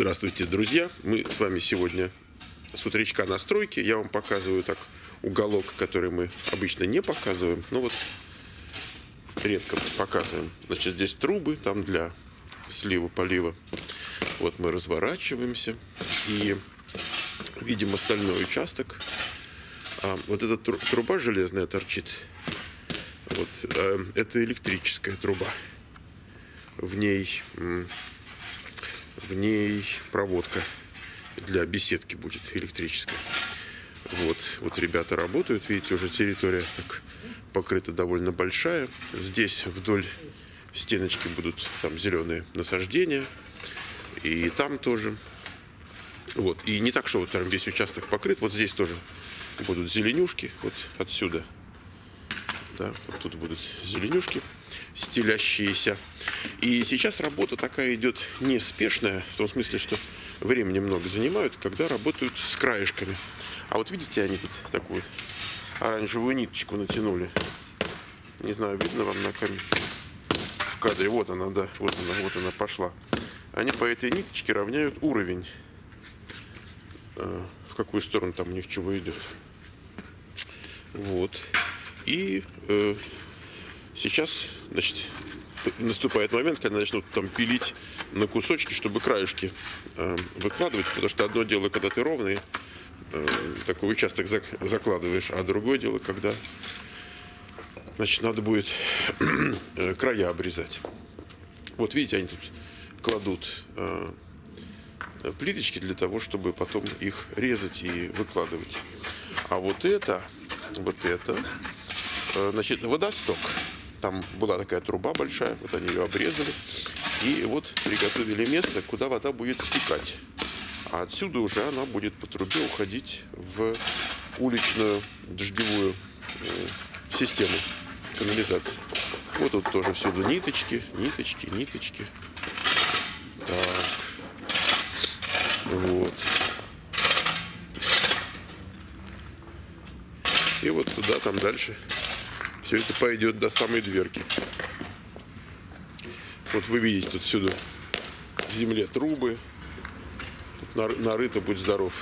Здравствуйте, друзья! Мы с вами сегодня с утречка на стройке. Я вам показываю так уголок, который мы обычно не показываем. Ну вот, редко показываем. Значит, здесь трубы, там для слива, полива. Вот мы разворачиваемся и видим остальной участок. А, вот эта труба железная торчит. Вот, а, это электрическая труба. В ней в ней проводка для беседки будет электрическая. Вот, вот ребята работают, видите, уже территория так покрыта довольно большая. Здесь вдоль стеночки будут там зеленые насаждения. И там тоже. Вот. И не так, что вот там весь участок покрыт. Вот здесь тоже будут зеленюшки. Вот отсюда. Да, вот тут будут зеленюшки стелящиеся. И сейчас работа такая идет неспешная, в том смысле, что времени много занимают, когда работают с краешками. А вот видите, они тут такую оранжевую ниточку натянули. Не знаю, видно вам на камере в кадре. Вот она, да, вот она, вот она пошла. Они по этой ниточке равняют уровень. Э, в какую сторону там у них чего идет. Вот. И э, сейчас, значит, наступает момент, когда начнут там пилить на кусочки, чтобы краешки э, выкладывать, потому что одно дело, когда ты ровный э, такой участок зак закладываешь, а другое дело, когда значит, надо будет э, края обрезать. Вот видите, они тут кладут э, плиточки для того, чтобы потом их резать и выкладывать. А вот это, вот это, э, значит, водосток. Там была такая труба большая, вот они ее обрезали. И вот приготовили место, куда вода будет стекать. А отсюда уже она будет по трубе уходить в уличную дождевую э, систему, канализацию. Вот тут тоже всюду ниточки, ниточки, ниточки. Так. Вот. И вот туда, там дальше все это пойдет до самой дверки. Вот вы видите тут всюду в земле трубы. Тут нарыто, будь здоров.